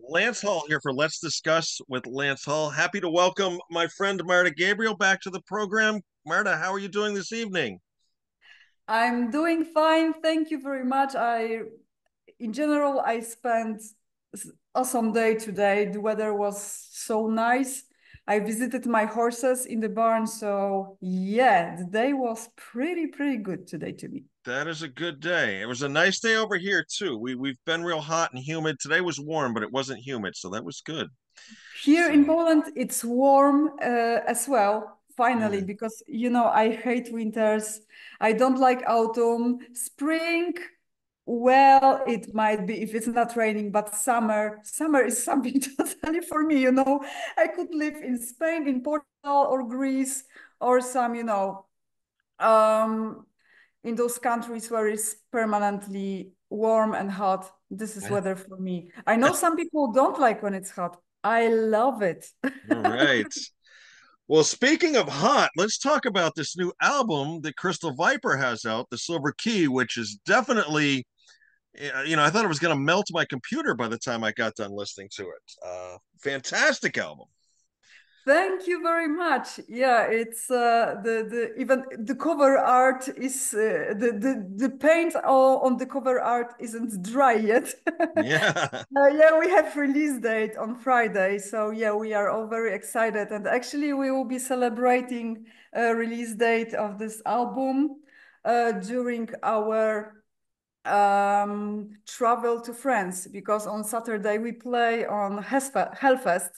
Lance Hall here for Let's Discuss with Lance Hall. Happy to welcome my friend Marta Gabriel back to the program. Marta, how are you doing this evening? I'm doing fine. Thank you very much. I, in general, I spent awesome day today. The weather was so nice. I visited my horses in the barn. So yeah, the day was pretty, pretty good today to me. That is a good day. It was a nice day over here too. We we've been real hot and humid. Today was warm, but it wasn't humid, so that was good. Here in Poland, it's warm uh, as well. Finally, mm. because you know I hate winters. I don't like autumn. Spring, well it might be if it's not raining but summer summer is something totally for me you know i could live in spain in portugal or greece or some you know um in those countries where it's permanently warm and hot this is weather for me. I know some people don't like when it's hot. I love it. All right. Well speaking of hot let's talk about this new album that crystal viper has out the silver key which is definitely you know, I thought it was going to melt my computer by the time I got done listening to it. Uh, fantastic album. Thank you very much. Yeah, it's uh, the the even the cover art is uh, the the the paint on the cover art isn't dry yet. yeah. uh, yeah, we have release date on Friday, so yeah, we are all very excited, and actually we will be celebrating a release date of this album uh, during our um, travel to France because on Saturday we play on Hellfest.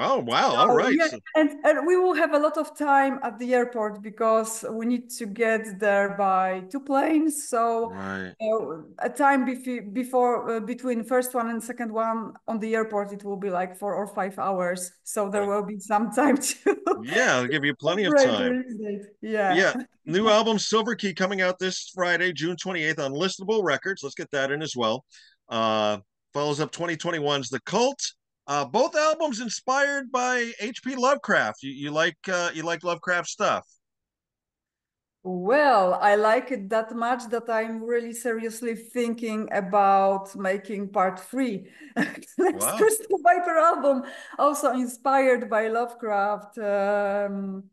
Oh wow! All right, yeah, and, and we will have a lot of time at the airport because we need to get there by two planes. So right. uh, a time bef- before uh, between first one and second one on the airport, it will be like four or five hours. So there right. will be some time to. yeah, I'll give you plenty of time. Yeah. Yeah. New album Silver Key coming out this Friday, June twenty eighth on Listenable Records. Let's get that in as well. Uh, follows up 2021's The Cult uh, both albums inspired by H.P. Lovecraft. You, you like uh, you like Lovecraft stuff? Well, I like it that much that I'm really seriously thinking about making part three. Next wow. Crystal Viper album, also inspired by Lovecraft. Um,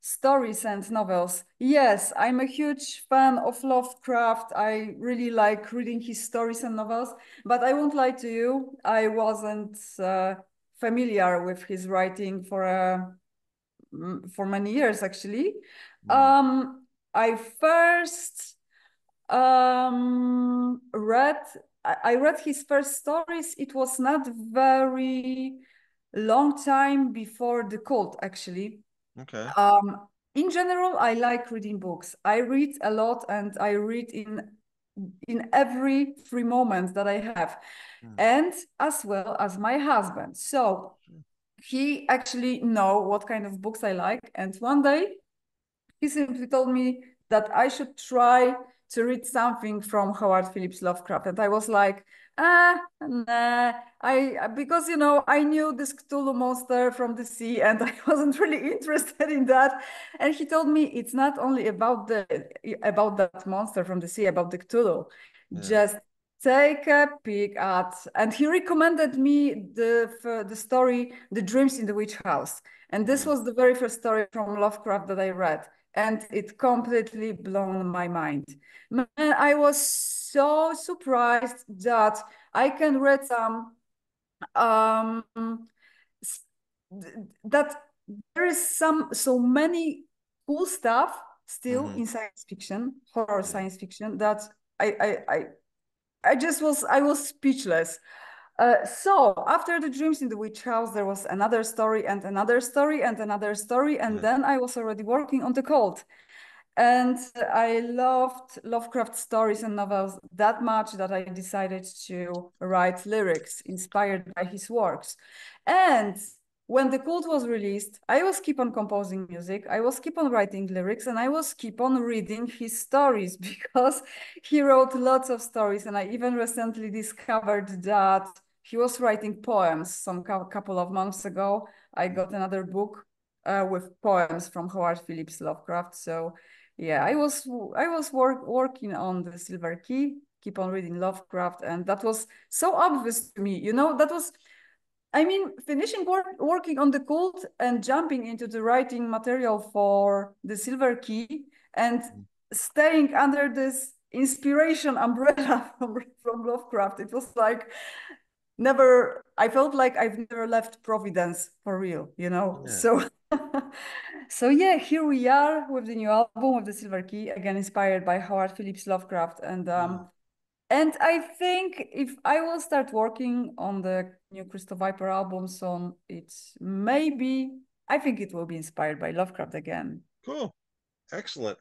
stories and novels. Yes, I'm a huge fan of Lovecraft. I really like reading his stories and novels, but I won't lie to you, I wasn't uh, familiar with his writing for a uh, for many years actually. Mm. Um, I first um, read I read his first stories. It was not very long time before the cult actually Okay. Um, in general, I like reading books. I read a lot, and I read in in every free moment that I have, mm. and as well as my husband. So he actually know what kind of books I like, and one day he simply told me that I should try to read something from Howard Phillips Lovecraft, and I was like, ah, nah. I because you know I knew this Cthulhu monster from the sea, and I wasn't really interested in that. And he told me it's not only about the about that monster from the sea, about the Cthulhu. Yeah. Just take a peek at, and he recommended me the the story, The Dreams in the Witch House, and this was the very first story from Lovecraft that I read and it completely blown my mind. Man, I was so surprised that I can read some um, that there is some so many cool stuff still mm-hmm. in science fiction, horror science fiction that I I I I just was I was speechless. Uh, so after the dreams in the witch house, there was another story and another story and another story, and yeah. then I was already working on the cult. And I loved Lovecraft stories and novels that much that I decided to write lyrics inspired by his works. And when the cult was released, I was keep on composing music, I was keep on writing lyrics, and I was keep on reading his stories because he wrote lots of stories. And I even recently discovered that he was writing poems some couple of months ago. I got another book uh, with poems from Howard Phillips Lovecraft. So yeah, I was I was work, working on the Silver Key, keep on reading Lovecraft, and that was so obvious to me. You know, that was I mean, finishing work, working on the cult and jumping into the writing material for the Silver Key and mm. staying under this inspiration umbrella from, from Lovecraft. It was like never, I felt like I've never left Providence for real, you know? Yeah. So, so yeah, here we are with the new album of the Silver Key, again, inspired by Howard Phillips Lovecraft. And um, mm. And I think if I will start working on the new Crystal Viper album soon, it's maybe, I think it will be inspired by Lovecraft again. Cool. Excellent.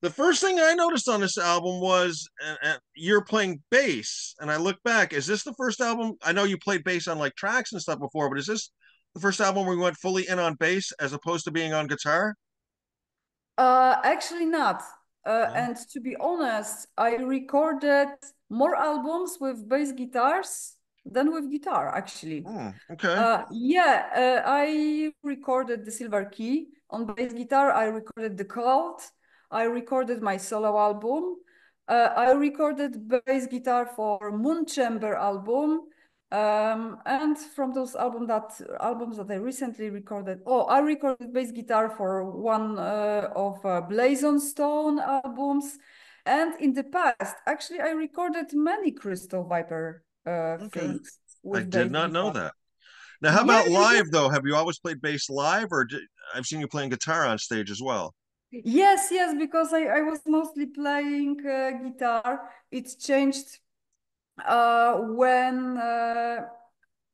The first thing I noticed on this album was uh, you're playing bass. And I look back, is this the first album? I know you played bass on like tracks and stuff before, but is this the first album you went fully in on bass as opposed to being on guitar? Uh, actually, not. Uh, yeah. And to be honest, I recorded more albums with bass guitars than with guitar actually mm, okay uh, yeah uh, i recorded the silver key on bass guitar i recorded the cult i recorded my solo album uh, i recorded bass guitar for moon chamber album um, and from those album that albums that i recently recorded oh i recorded bass guitar for one uh, of uh, blazon stone albums and in the past, actually, I recorded many Crystal Viper uh, okay. things. I did not know that. Now, how about yeah, live though? Have you always played bass live, or did, I've seen you playing guitar on stage as well? Yes, yes, because I, I was mostly playing uh, guitar. It's changed uh, when uh,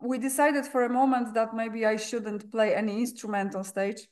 we decided for a moment that maybe I shouldn't play any instrument on stage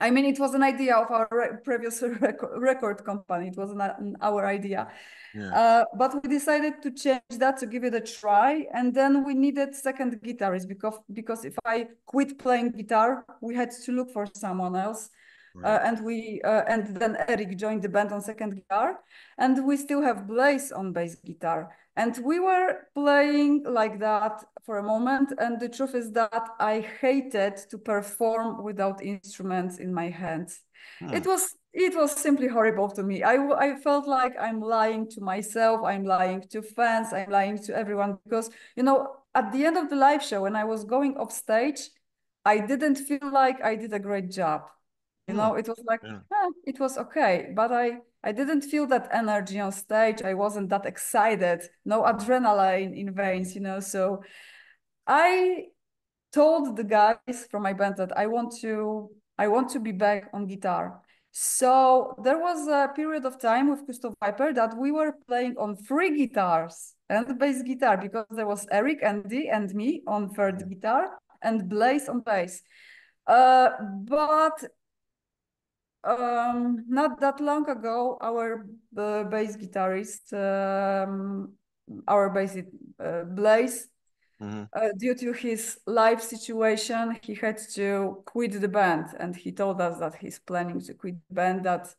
I mean, it was an idea of our re previous rec record company. It was not our idea. Yeah. Uh, but we decided to change that to give it a try. And then we needed second guitarist because, because if I quit playing guitar, we had to look for someone else. Uh, right. Uh, and we uh, and then Eric joined the band on second guitar, and we still have Blaze on bass guitar. And we were playing like that for a moment. And the truth is that I hated to perform without instruments in my hands. Hmm. It was it was simply horrible to me. I, I felt like I'm lying to myself, I'm lying to fans, I'm lying to everyone because, you know, at the end of the live show, when I was going off stage, I didn't feel like I did a great job. You know, it was like, yeah. eh, it was okay, but I I didn't feel that energy on stage. I wasn't that excited, no adrenaline in veins, you know. So I told the guys from my band that I want to I want to be back on guitar. So there was a period of time with Crystal Viper that we were playing on three guitars and bass guitar because there was Eric, Andy, and me on third guitar and Blaze on bass. Uh, but um, not that long ago, our uh, bass guitarist, um, our bass uh, Blaze, mm-hmm. uh, due to his life situation, he had to quit the band, and he told us that he's planning to quit the band. That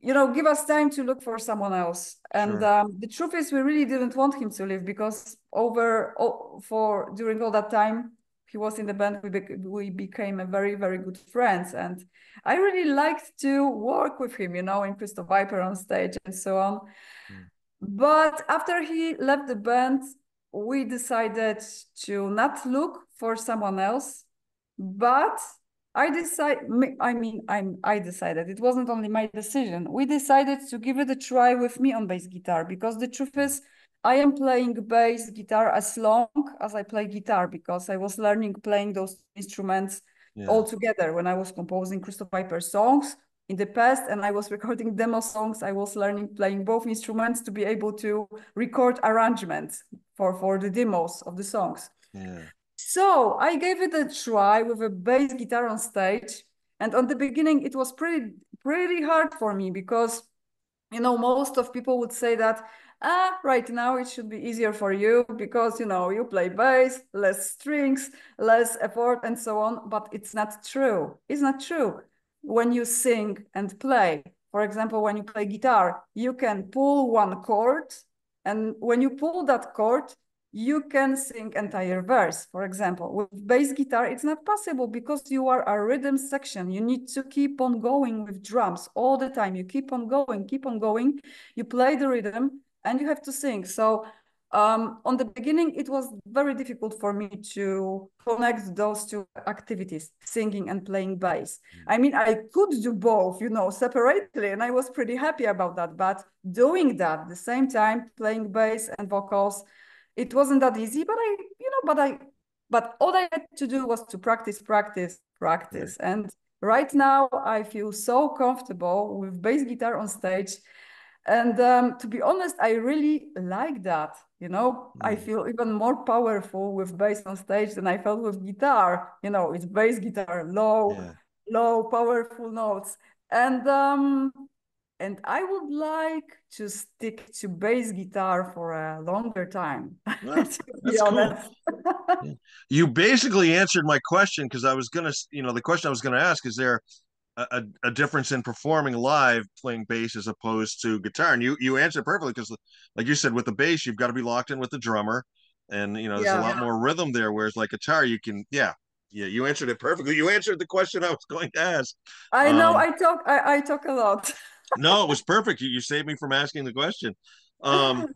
you know, give us time to look for someone else. And sure. um, the truth is, we really didn't want him to leave because over oh, for during all that time, he was in the band. We, we became a very, very good friends. And I really liked to work with him, you know, in Crystal Viper on stage and so on. Mm. But after he left the band, we decided to not look for someone else, but I decided, I mean, I'm, I decided, it wasn't only my decision. We decided to give it a try with me on bass guitar because the truth is, I am playing bass guitar as long as I play guitar because I was learning playing those instruments yeah. all together when I was composing Crystal Viper songs in the past and I was recording demo songs. I was learning playing both instruments to be able to record arrangements for, for the demos of the songs. Yeah. So I gave it a try with a bass guitar on stage. And on the beginning, it was pretty, pretty hard for me because, you know, most of people would say that ah, right now it should be easier for you because, you know, you play bass, less strings, less effort and so on. But it's not true. It's not true. When you sing and play, for example, when you play guitar, you can pull one chord. And when you pull that chord, you can sing entire verse for example with bass guitar it's not possible because you are a rhythm section you need to keep on going with drums all the time you keep on going keep on going you play the rhythm and you have to sing. So um, on the beginning, it was very difficult for me to connect those two activities, singing and playing bass. Mm. I mean, I could do both, you know, separately, and I was pretty happy about that. But doing that at the same time, playing bass and vocals, it wasn't that easy. But I, you know, but I, but all I had to do was to practice, practice, practice, and right now I feel so comfortable with bass guitar on stage and um, to be honest i really like that you know mm. i feel even more powerful with bass on stage than i felt with guitar you know it's bass guitar low yeah. low powerful notes and um and i would like to stick to bass guitar for a longer time well, that's cool. you basically answered my question because i was gonna you know the question i was gonna ask is there a, a difference in performing live playing bass as opposed to guitar. And you you answered perfectly because like you said with the bass you've got to be locked in with the drummer. And you know there's yeah. a lot more rhythm there whereas like guitar you can yeah yeah you answered it perfectly. You answered the question i was going to ask. I know um, i talk I, I talk a lot. No it was perfect. You, you saved me from asking the question. Um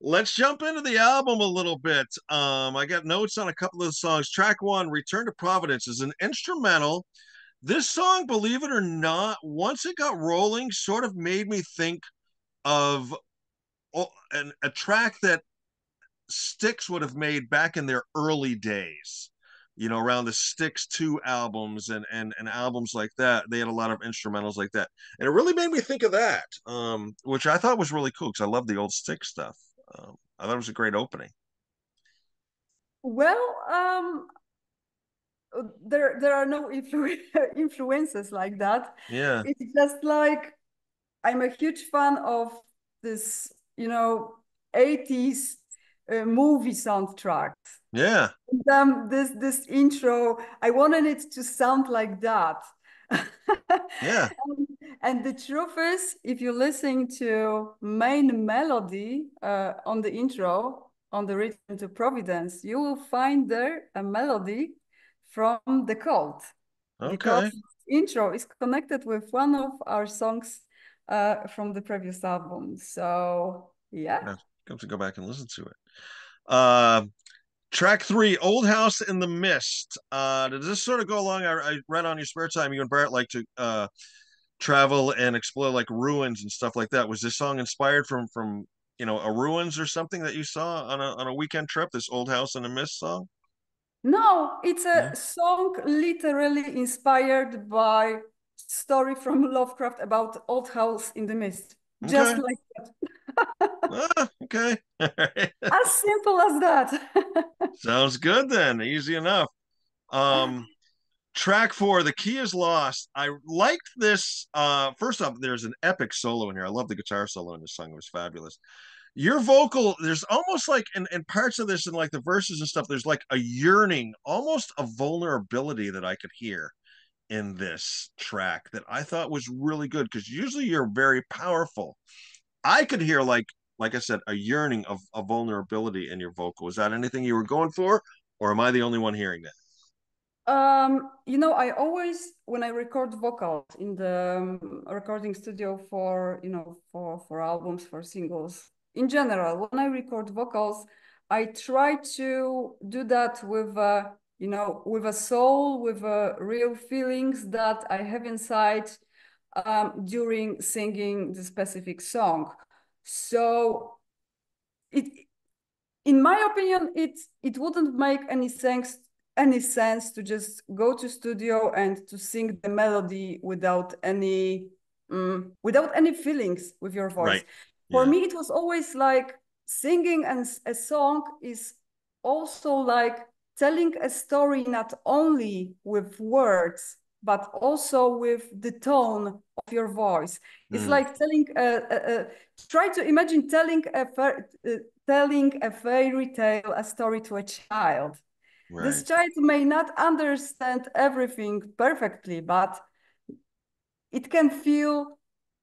let's jump into the album a little bit. Um i got notes on a couple of the songs. Track one return to providence is an instrumental this song, believe it or not, once it got rolling, sort of made me think of an, a track that Styx would have made back in their early days. You know, around the Styx 2 albums and, and and albums like that. They had a lot of instrumentals like that. And it really made me think of that, um, which I thought was really cool because I love the old Styx stuff. Um, I thought it was a great opening. Well, um, there there are no influ- influences like that. Yeah. It's just like i'm a huge fan of this you know 80s uh, movie soundtracks. Yeah. And, um, this this intro i wanted it to sound like that. Yeah. And, and, the truth is if you listen to main melody uh, on the intro on the return to providence you will find there a melody from the cult. Okay. Because intro is connected with one of our songs uh, from the previous album. So yeah. yeah come to go back and listen to it. Uh, track three, Old House in the Mist. Uh, does this sort of go along? I, I read on your spare time, you and Bart like to uh, travel and explore like ruins and stuff like that. Was this song inspired from from you know a ruins or something that you saw on a on a weekend trip? This Old House in the Mist song. No, it's a song literally inspired by story from Lovecraft about old house in the mist. Okay. Just like that. ah, okay. as simple as that. Sounds good then. Easy enough. Um track four, the key is lost. I liked this. Uh first off, there's an epic solo in here. I love the guitar solo in this song. It was fabulous your vocal there's almost like in, in parts of this and like the verses and stuff there's like a yearning almost a vulnerability that i could hear in this track that i thought was really good because usually you're very powerful. I could hear like like i said a yearning of a vulnerability in your vocal. Is that anything you were going for or am i the only one hearing that? Um, you know, I always when I record vocals in the um, recording studio for you know for for albums for singles, in general, when I record vocals, I try to do that with a, you know, with a soul, with a real feelings that I have inside um, during singing the specific song. So it, in my opinion, it it wouldn't make any sense any sense to just go to studio and to sing the melody without any um, without any feelings with your voice. Right for yeah. me it was always like singing and a song is also like telling a story not only with words but also with the tone of your voice it's mm. like telling a, a, a, try to imagine telling a uh, telling a fairy tale a story to a child right. this child may not understand everything perfectly but it can feel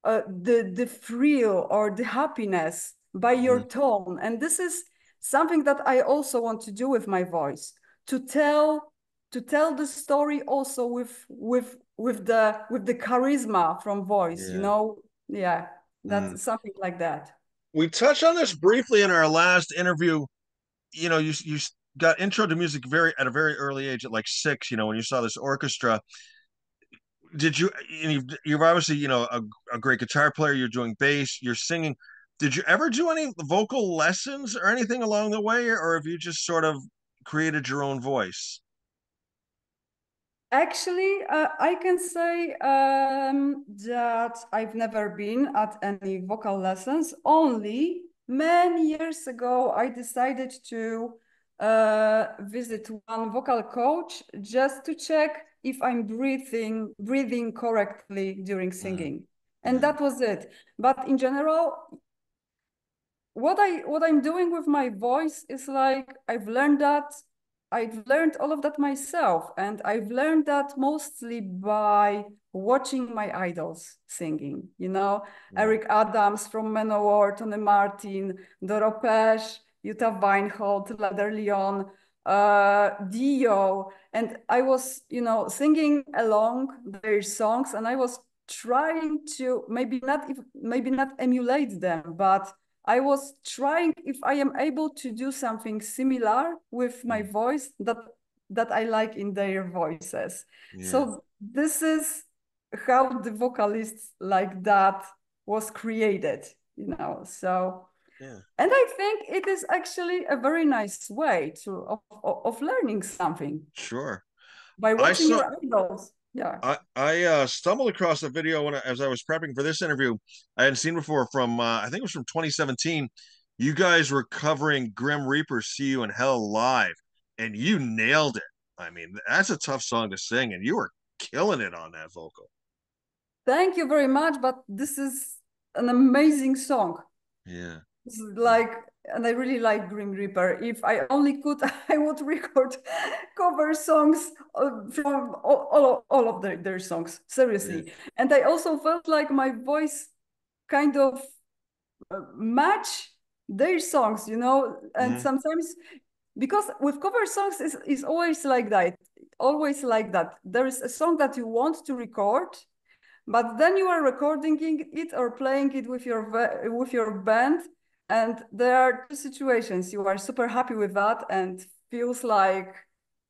uh, the the thrill or the happiness by your mm. tone and this is something that i also want to do with my voice to tell to tell the story also with with with the with the charisma from voice yeah. you know yeah that's mm. something like that we touched on this briefly in our last interview. You know, you you got intro to music very at a very early age, at like six. You know, when you saw this orchestra. Did you? You've, you're obviously you know a, a great guitar player. You're doing bass. You're singing. Did you ever do any vocal lessons or anything along the way, or have you just sort of created your own voice? Actually, uh, I can say um, that I've never been at any vocal lessons. Only many years ago, I decided to uh, visit one vocal coach just to check if I'm breathing breathing correctly during mm-hmm. singing, and that was it. But in general, what I what I'm doing with my voice is like I've learned that I've learned all of that myself, and I've learned that mostly by watching my idols singing. You know. Eric Adams from Manowar, Tony Martin, Doro Pesch, Jutta Weinhold, Leather Leone, uh, Dio, and I was, you know, singing along their songs, and I was trying to maybe not maybe not emulate them, but I was trying if I am able to do something similar with my mm. voice that that I like in their voices. Yeah. So this is how the vocalists like that was created, you know. So yeah. and I think it is actually a very nice way to of, of learning something. Sure. By watching saw, your idols yeah. I i uh, stumbled across a video when I, as i was prepping for this interview i hadn't seen before from uh, i think it was from 2017 you guys were covering grim reaper see you in hell live and you nailed it. I mean that's a tough song to sing and you were killing it on that vocal. Thank you very much but this is an amazing song. Yeah like and I really like Grim Reaper. If I only could, I would record cover songs uh, from all, all, all of their, their songs, seriously. And I also felt like my voice kind of uh, match their songs, you know, and mm-hmm. sometimes because with cover songs is is always like that, always like that. There is a song that you want to record, but then you are recording it or playing it with your with your band and there are two situations. You are super happy with that and feels like,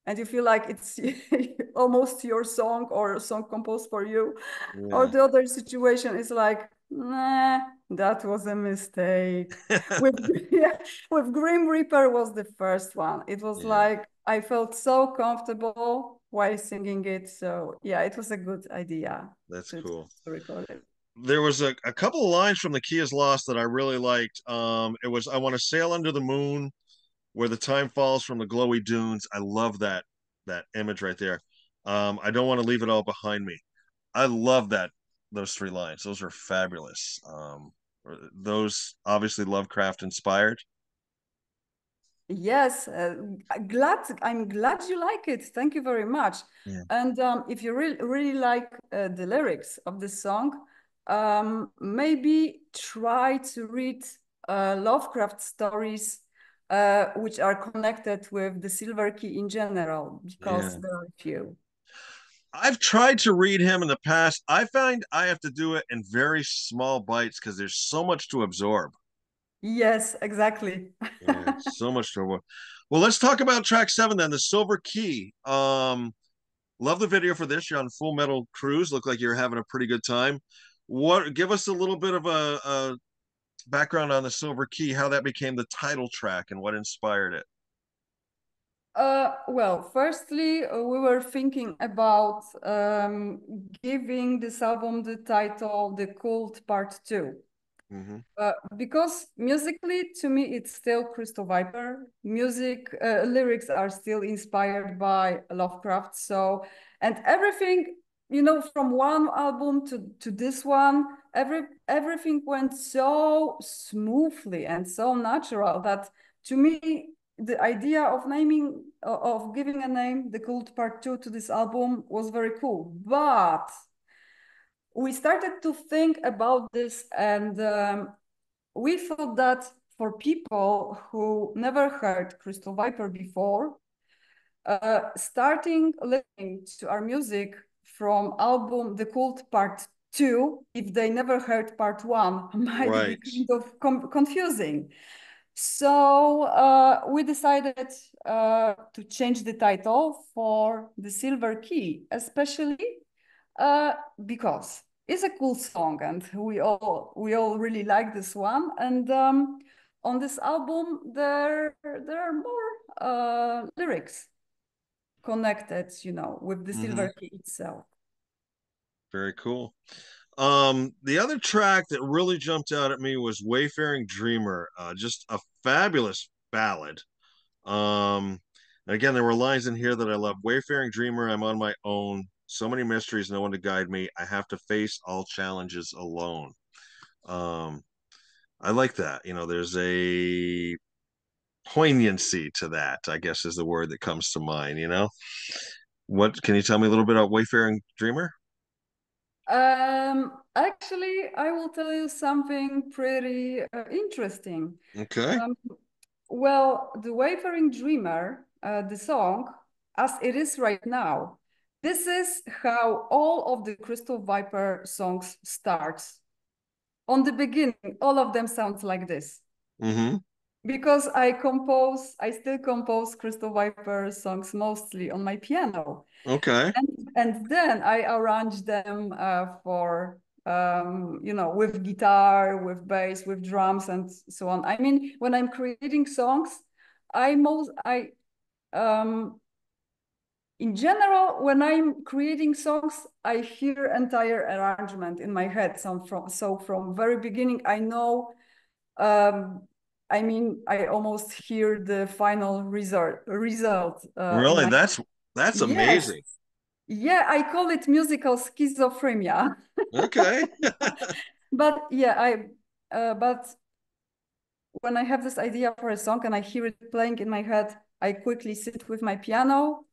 and you feel like it's almost your song or song composed for you. Yeah. Or the other situation is like, nah, that was a mistake. with, yeah, with Grim Reaper was the first one. It was yeah. like, I felt so comfortable while singing it. So yeah, it was a good idea. That's cool. To record it there was a, a couple of lines from the key is lost that I really liked. Um, it was I want to sail under the moon where the time falls from the glowy dunes. I love that that image right there. Um, I don't want to leave it all behind me. I love that those three lines. Those are fabulous. Um, those obviously Lovecraft inspired. Yes, uh, glad. I'm glad you like it. Thank you very much. Yeah. And um, if you really really like uh, the lyrics of the song, um, maybe try to read uh, Lovecraft stories uh, which are connected with the Silver Key in general, because yeah. there are few. I've tried to read him in the past. I find I have to do it in very small bites because there's so much to absorb. Yes, exactly. yeah, so much to absorb. Well, let's talk about track seven then, the Silver Key. Um, love the video for this. You're on Full Metal Cruise. Look like you're having a pretty good time what give us a little bit of a, a background on the silver key how that became the title track and what inspired it uh, well, firstly, uh, we were thinking about um, giving this album the title The Cult Part 2. Mm-hmm. Uh, because musically, to me, it's still Crystal Viper. Music, uh, lyrics are still inspired by Lovecraft. So, and everything you know from one album to to this one every everything went so smoothly and so natural that to me the idea of naming of giving a name the cult part 2 to this album was very cool. But we started to think about this and um, we thought that for people who never heard crystal viper before uh, starting listening to our music from album The Cult Part two, if they never heard part one, might Right. be kind of confusing. So uh, we decided uh, to change the title for the Silver Key, especially uh, because it's a cool song and we all we all really like this one. And um, on this album, there there are more uh, lyrics connected, you know, with the Mhm. Silver Key itself. Very cool. Um, the other track that really jumped out at me was Wayfaring Dreamer, uh, just a fabulous ballad. Um, and again, there were lines in here that I love. Wayfaring Dreamer, I'm on my own. So many mysteries, no one to guide me. I have to face all challenges alone. Um, I like that. You know, there's a poignancy to that, I guess is the word that comes to mind, you know? What can you tell me a little bit about Wayfaring Dreamer? Um, actually, I will tell you something pretty uh, interesting. Okay. Um, well, the Wayfaring Dreamer, uh, the song, as it is right now, this is how all of the Crystal Viper songs starts. On the beginning, all of them sounds like this. Mm-hmm. Because I compose, I still compose Crystal Viper songs mostly on my piano. Okay. And, and then I arrange them uh, for, um, you know, with guitar, with bass, with drums, and so on. I mean, when I'm creating songs, I most, I, um, in general, when I'm creating songs, I hear entire arrangement in my head. So from, so from very beginning, I know, um, I mean, I almost hear the final result. Result. Uh, really? That's that's Yes. amazing. Yeah, I call it musical schizophrenia. Okay. but yeah, I. Uh, but when I have this idea for a song and I hear it playing in my head, I quickly sit with my piano,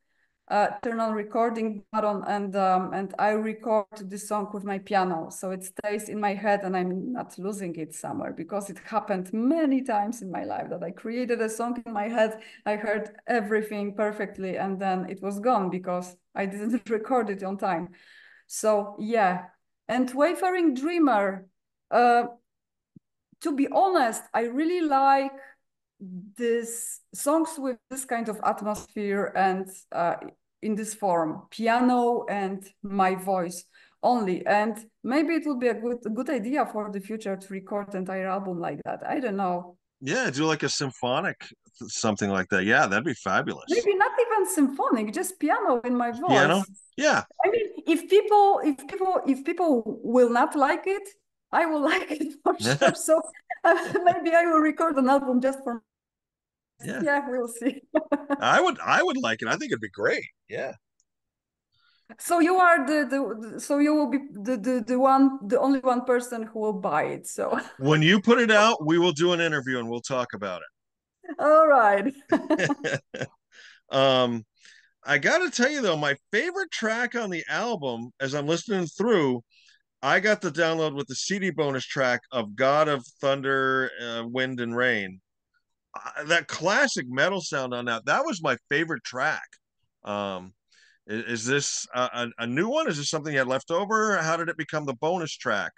uh, turn on recording button, and um, and I record the song with my piano, so it stays in my head and I'm not losing it somewhere because it happened many times in my life that I created a song in my head, I heard everything perfectly, and then it was gone because I didn't record it on time. So yeah, and Wayfaring Dreamer. Uh, to be honest, I really like this songs with this kind of atmosphere and uh, in this form, piano and my voice only. And maybe it would be a good a good idea for the future to record entire album like that. I don't know. Yeah, do like a symphonic something like that. Yeah, that'd be fabulous. Maybe not even symphonic, just piano in my voice. Piano? Yeah. I mean, if people, if people, if people will not like it, I will like it for sure. so uh, maybe I will record an album just for. Yeah. Yeah, we'll see. I would I would like it. I think it'd be great. Yeah. So you are the, the so you will be the, the the one the only one person who will buy it. So When you put it out, we will do an interview and we'll talk about it. all right. um I got to tell you though, my favorite track on the album as I'm listening through, I got the download with the CD bonus track of God of Thunder, uh, Wind and Rain. Uh, that classic metal sound on that, that was my favorite track. Um is, is this a, a new one? Is this something you had left over? How did it become the bonus track?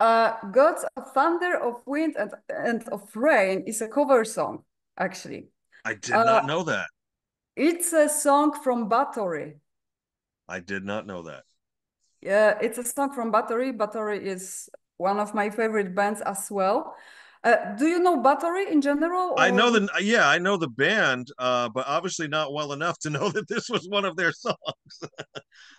Uh, Gods of Thunder, of Wind, and, and of Rain is a cover song, actually. I did uh, not know that. It's a song from Bathory. I did not know that. Yeah, it's a song from Bathory. Bathory is one of my favorite bands as well. Uh, do you know Bathory in general? Or... I know the yeah, I know the band, uh, but obviously not well enough to know that this was one of their songs.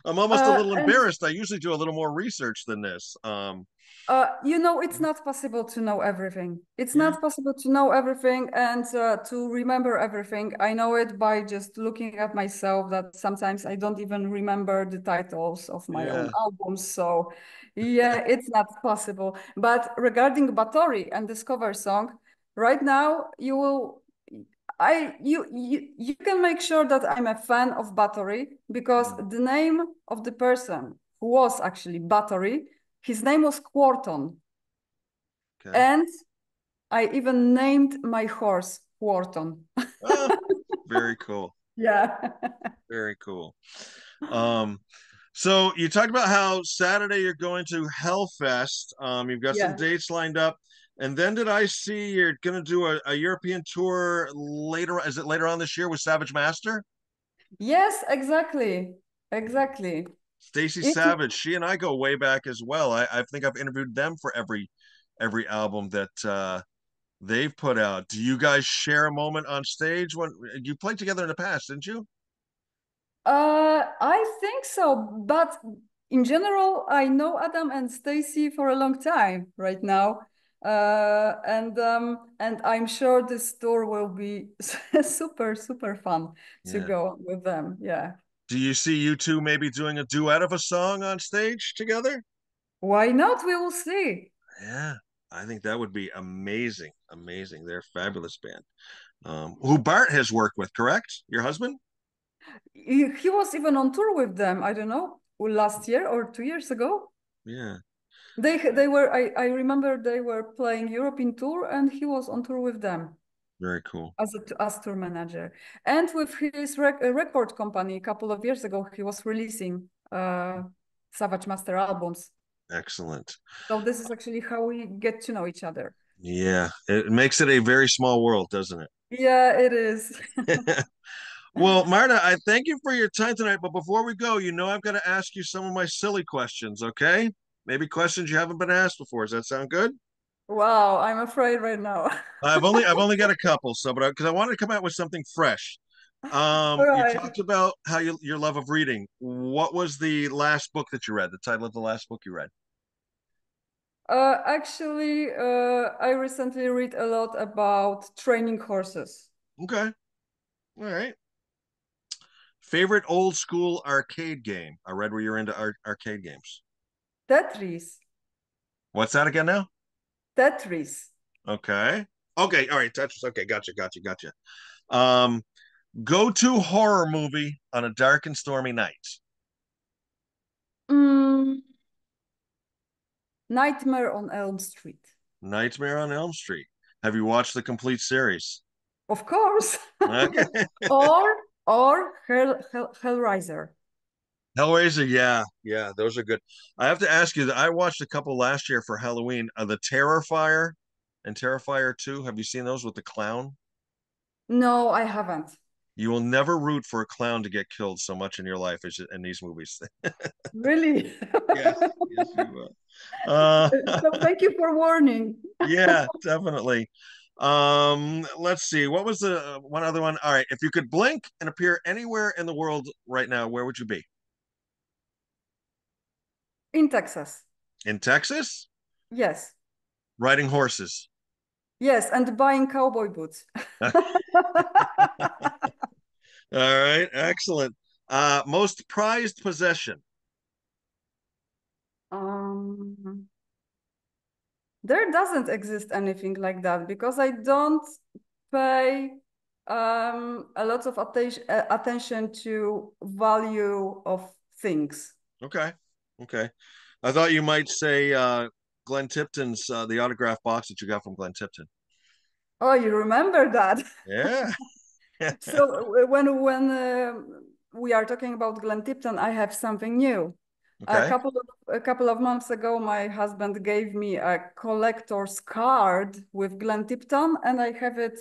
I'm almost Uh, a little embarrassed. I usually do a little more research than this. Um, uh, you know, it's not possible to know everything. It's Yeah. not possible to know everything and uh, to remember everything. I know it by just looking at myself that sometimes I don't even remember the titles of my own albums. So, yeah, it's not possible. But regarding Bathory and Discover song, right now you will. I you you you can make sure that I'm a fan of Bathory because Mm. the name of the person who was actually Bathory, his name was Quorthon. okay. And I even named my horse Quorthon. Ah, very cool. Yeah. Very cool. Um, So you talked about how Saturday you're going to Hellfest. Um, you've got Yeah. some dates lined up. And then did I see you're going to do a, a European tour later? Is it later on this year with Savage Master? Yes, exactly. Exactly. Stacy Savage, she and I go way back as well. I, I think I've interviewed them for every every album that uh, they've put out. Do you guys share a moment on stage when you played together in the past, didn't you? Uh, I think so, but in general, I know Adam and Stacy for a long time right now. Uh, and um, and I'm sure this tour will be super, super fun to Yeah. go with them. Yeah. Do you see you two maybe doing a duet of a song on stage together? Why not? We will see. Yeah, I think that would be amazing. Amazing. They're a fabulous band. Um, who Bart has worked with, correct? Your husband? He, he was even on tour with them, I don't know, last year or two years ago. Yeah. They they were I, I remember they were playing European tour and he was on tour with them Very cool. as a as tour manager. And with his rec record company a couple of years ago, he was releasing uh Savage Master albums. Excellent. So this is actually how we get to know each other. Yeah, it makes it a very small world, doesn't it? Yeah, it is. Well, Marta, I thank you for your time tonight. But before we go, you know I've got to ask you some of my silly questions, okay? Maybe questions you haven't been asked before. Does that sound good? Wow, I'm afraid right now. I've only I've only got a couple, so but because I, wanted to come out with something fresh. Um, right. you talked about how you your love of reading. What was the last book that you read? The title of the last book you read? Uh, actually, uh, I recently read a lot about training horses. Okay, all right. Favorite old school arcade game? I read where you're into ar- arcade games. Tetris. What's that again now? Tetris. Okay. Okay. All right. Tetris. Okay. Gotcha. Gotcha. Gotcha. Um, go to horror movie on a dark and stormy night. Mm. Nightmare on Elm Street. Nightmare on Elm Street. Have you watched the complete series? Of course. Okay. or or Hell, Hell, Hellraiser. Hellraiser. Yeah. Yeah. Those are good. I have to ask you that I watched a couple last year for Halloween. Uh, the Terrifier and Terrifier 2. Have you seen those with the clown? No, I haven't. You will never root for a clown to get killed so much in your life as in these movies. Really? yes, yes, you will. Uh, so thank you for warning. yeah, definitely. Um, let's see. What was the uh, one other one? All right. If you could blink and appear anywhere in the world right now, where would you be? In Texas. In Texas? Yes. Riding horses. Yes, and buying cowboy boots. All right. Excellent. Uh, most prized possession. Um, there doesn't exist anything like that because I don't pay um, a lot of attention uh, attention to value of things. Okay. Okay. I thought you might say uh, Glenn Tipton's uh, the autograph box that you got from Glenn Tipton. Oh, you remember that? Yeah. so when when uh, we are talking about Glenn Tipton, I have something new. Okay. A couple of a couple of months ago, my husband gave me a collector's card with Glenn Tipton, and I have it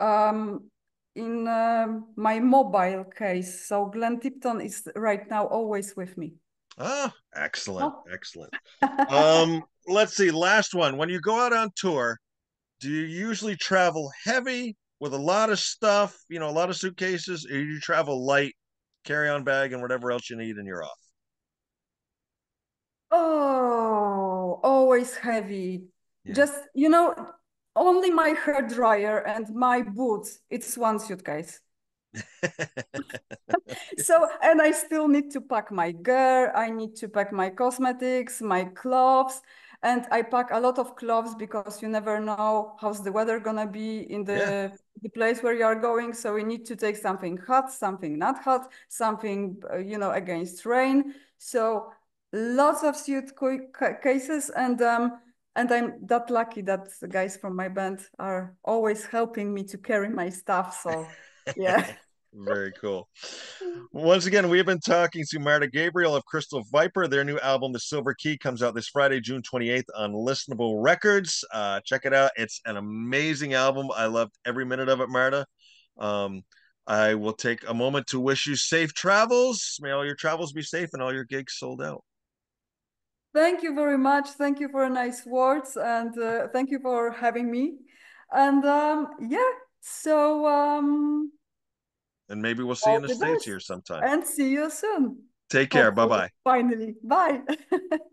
um, in um my mobile case. So Glenn Tipton is right now always with me. Ah, excellent. Oh. Excellent. Um, let's see. Last one. When you go out on tour, do you usually travel heavy with a lot of stuff, you know, a lot of suitcases, or you travel light, carry on bag, and whatever else you need, and you're off? Oh, always heavy. Yeah. Just, you know, only my hair dryer and my boots, it's one suitcase. So, and I still need to pack my gear, I need to pack my cosmetics, my clothes, and I pack a lot of clothes because you never know how's the weather gonna be in the Yeah. the place where you are going. So we need to take something hot, something not hot, something uh, you know against rain. So lots of suitcases, and um, and I'm that lucky that the guys from my band are always helping me to carry my stuff. So yeah. Very cool. Once again, we have been talking to Marta Gabriel of Crystal Viper. Their new album, The Silver Key, comes out this Friday, June 28th on Listenable Records. Uh, check it out. It's an amazing album. I loved every minute of it, Marta. Um, I will take a moment to wish you safe travels. May all your travels be safe and all your gigs sold out. Thank you very much. Thank you for nice words and uh, thank you for having me. And um, yeah, so um, and maybe we'll see you in the, the States here sometime. And see you soon. Take care. Bye bye. Finally. Bye.